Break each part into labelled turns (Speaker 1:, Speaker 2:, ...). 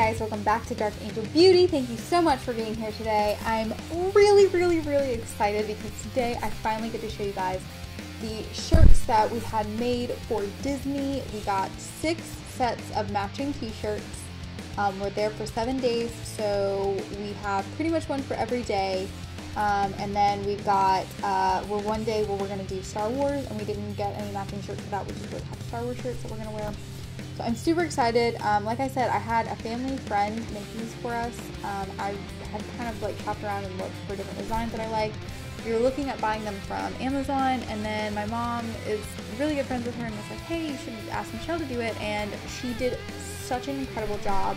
Speaker 1: guys, welcome back to Dark Angel Beauty. Thank you so much for being here today. I'm really, really, really excited because today I finally get to show you guys the shirts that we had made for Disney. We got six sets of matching t-shirts. Um, we're there for seven days, so we have pretty much one for every day. Um, and then we've got, uh, we're one day where we're going to do Star Wars, and we didn't get any matching shirts for that. We just would have Star Wars shirts that we're going to wear. So I'm super excited. Um, like I said, I had a family friend make these for us. Um, I had kind of like chopped around and looked for different designs that I like. We were looking at buying them from Amazon, and then my mom is really good friends with her and was like, hey, you should ask Michelle to do it. And she did such an incredible job.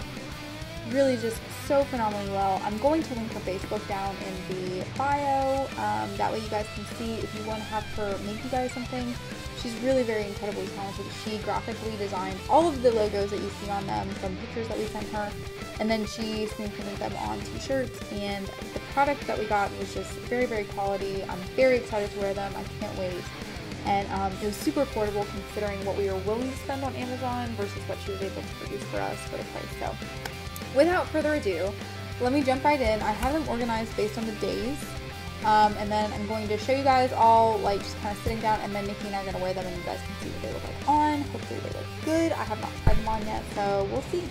Speaker 1: Really just so phenomenally well. I'm going to link her Facebook down in the bio. Um, that way you guys can see if you want to have her make you guys something. She's really very incredibly talented. She graphically designed all of the logos that you see on them from pictures that we sent her. And then she printed them on t-shirts and the product that we got was just very, very quality. I'm very excited to wear them. I can't wait. And um, it was super affordable considering what we were willing to spend on Amazon versus what she was able to produce for us for the price. So without further ado, let me jump right in. I have them organized based on the days um, and then I'm going to show you guys all like just kind of sitting down and then Nikki and I are going to wear them and you guys can see what they look like on. Hopefully they look good. I have not tried them on yet, so we'll see.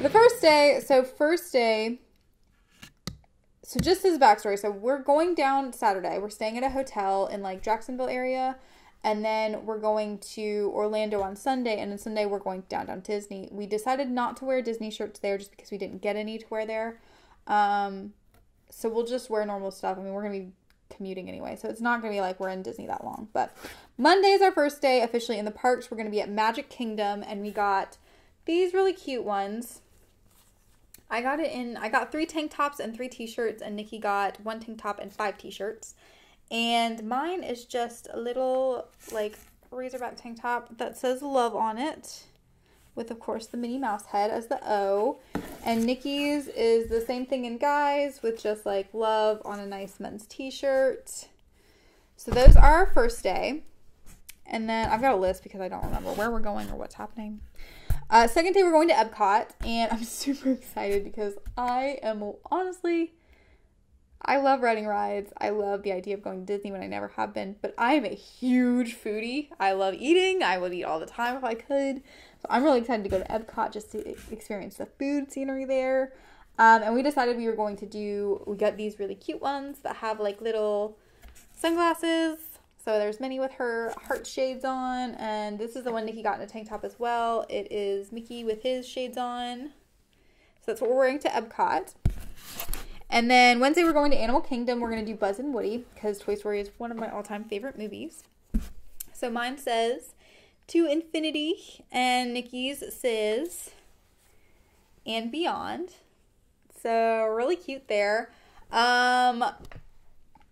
Speaker 1: The first day, so first day, so just as a backstory, so we're going down Saturday. We're staying at a hotel in like Jacksonville area. And then we're going to Orlando on Sunday, and on Sunday we're going Downtown Disney. We decided not to wear Disney shirts there just because we didn't get any to wear there. Um, so we'll just wear normal stuff. I mean, we're gonna be commuting anyway, so it's not gonna be like we're in Disney that long. But Monday is our first day officially in the parks. We're gonna be at Magic Kingdom, and we got these really cute ones. I got it in. I got three tank tops and three t-shirts, and Nikki got one tank top and five t-shirts. And mine is just a little like razorback tank top that says love on it with of course the Minnie Mouse head as the O. And Nikki's is the same thing in guys with just like love on a nice men's t-shirt. So those are our first day. And then I've got a list because I don't remember where we're going or what's happening. Uh, second day we're going to Epcot and I'm super excited because I am honestly I love riding rides. I love the idea of going to Disney when I never have been, but I am a huge foodie. I love eating. I would eat all the time if I could. So I'm really excited to go to Epcot just to experience the food scenery there. Um, and we decided we were going to do, we got these really cute ones that have like little sunglasses. So there's Minnie with her heart shades on. And this is the one Nikki got in a tank top as well. It is Mickey with his shades on. So that's what we're wearing to Epcot. And then Wednesday we're going to Animal Kingdom. We're going to do Buzz and Woody because Toy Story is one of my all-time favorite movies. So mine says to infinity, and Nikki's says and beyond. So really cute there. Um,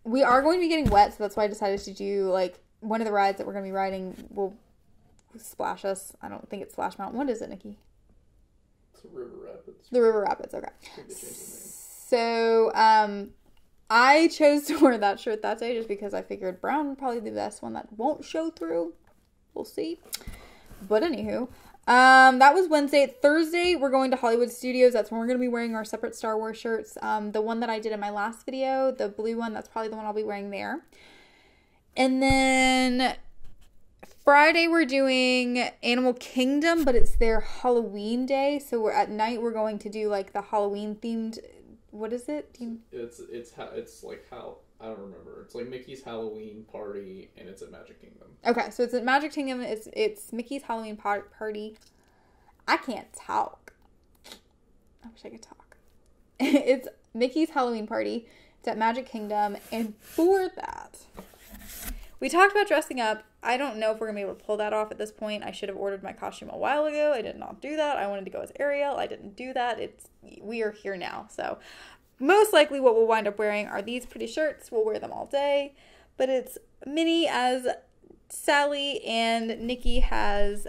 Speaker 1: we are going to be getting wet, so that's why I decided to do like one of the rides that we're going to be riding will splash us. I don't think it's Splash Mountain. What is it, Nikki?
Speaker 2: It's River Rapids.
Speaker 1: The River Rapids. Okay. So, um, I chose to wear that shirt that day just because I figured brown would probably be the best one that won't show through. We'll see. But anywho, um, that was Wednesday. Thursday, we're going to Hollywood Studios. That's when we're going to be wearing our separate Star Wars shirts. Um, the one that I did in my last video, the blue one, that's probably the one I'll be wearing there. And then Friday we're doing Animal Kingdom, but it's their Halloween day. So we're at night we're going to do like the Halloween themed. What is it? You...
Speaker 2: It's it's it's like how I don't remember. It's like Mickey's Halloween party, and it's at Magic Kingdom.
Speaker 1: Okay, so it's at Magic Kingdom. It's it's Mickey's Halloween party. I can't talk. I wish I could talk. it's Mickey's Halloween party. It's at Magic Kingdom, and for that, we talked about dressing up. I don't know if we're gonna be able to pull that off at this point. I should have ordered my costume a while ago. I did not do that. I wanted to go as Ariel. I didn't do that. It's we are here now. So most likely what we'll wind up wearing are these pretty shirts. We'll wear them all day. But it's Minnie as Sally and Nikki has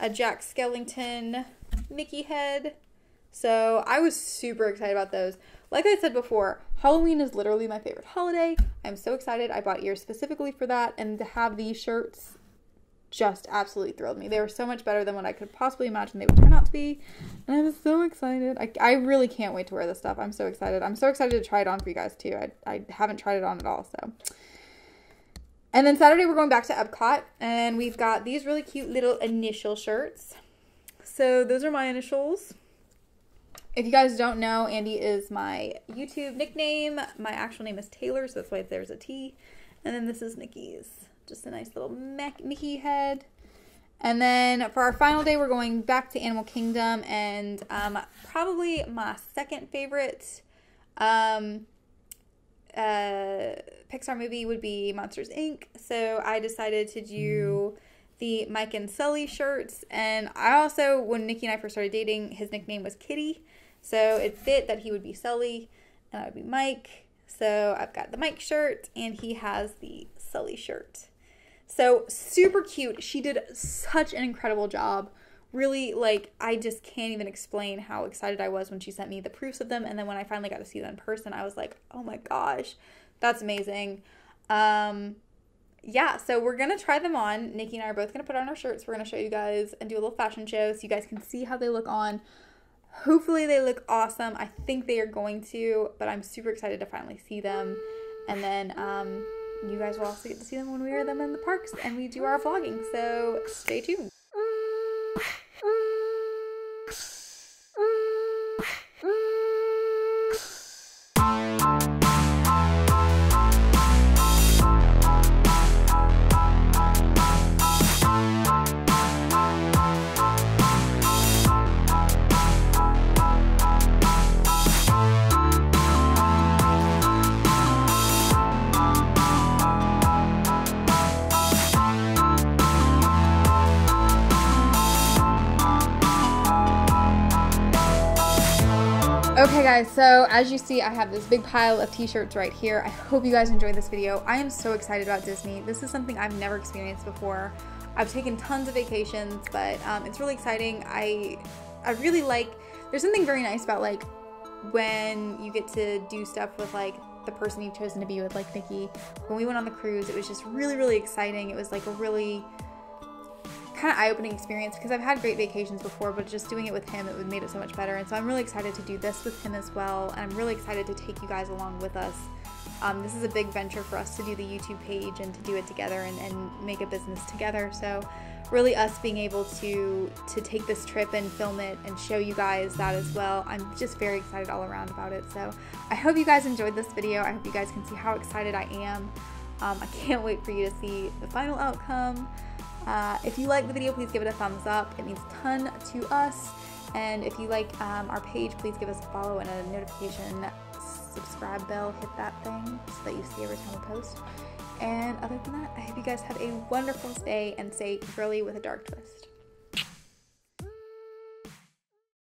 Speaker 1: a Jack Skellington Mickey head. So I was super excited about those. Like I said before, Halloween is literally my favorite holiday. I'm so excited. I bought ears specifically for that and to have these shirts just absolutely thrilled me. They were so much better than what I could possibly imagine they would turn out to be. And I'm so excited. I, I really can't wait to wear this stuff. I'm so excited. I'm so excited to try it on for you guys too. I, I haven't tried it on at all, so. And then Saturday we're going back to Epcot and we've got these really cute little initial shirts. So those are my initials. If you guys don't know, Andy is my YouTube nickname. My actual name is Taylor, so that's why there's a T. And then this is Nikki's. Just a nice little Mickey head. And then for our final day, we're going back to Animal Kingdom, and um, probably my second favorite um, uh, Pixar movie would be Monsters Inc. So I decided to do the Mike and Sully shirts, and I also, when Nikki and I first started dating, his nickname was Kitty, so it fit that he would be Sully and I would be Mike. So I've got the Mike shirt, and he has the Sully shirt. So super cute. She did such an incredible job. Really, like, I just can't even explain how excited I was when she sent me the proofs of them. And then when I finally got to see them in person, I was like, oh my gosh, that's amazing. Um, yeah, so we're gonna try them on. Nikki and I are both gonna put on our shirts. We're gonna show you guys and do a little fashion show so you guys can see how they look on. Hopefully, they look awesome. I think they are going to, but I'm super excited to finally see them. And then, um, you guys will also get to see them when we wear them in the parks and we do our vlogging. So stay tuned. Okay guys, so as you see, I have this big pile of t-shirts right here. I hope you guys enjoyed this video. I am so excited about Disney. This is something I've never experienced before. I've taken tons of vacations, but um, it's really exciting. I, I really like, there's something very nice about like when you get to do stuff with like the person you've chosen to be with, like Nikki. When we went on the cruise, it was just really, really exciting. It was like a really kind of eye-opening experience because I've had great vacations before, but just doing it with him, it made it so much better. And so I'm really excited to do this with him as well, and I'm really excited to take you guys along with us. Um, this is a big venture for us to do the YouTube page and to do it together and, and make a business together. So really us being able to to take this trip and film it and show you guys that as well. I'm just very excited all around about it. So I hope you guys enjoyed this video. I hope you guys can see how excited I am. Um, I can't wait for you to see the final outcome. Uh, if you like the video, please give it a thumbs up. It means a ton to us. And if you like um, our page, please give us a follow and a notification subscribe bell. Hit that thing so that you see every time we post. And other than that, I hope you guys have a wonderful day and stay girly with a dark twist.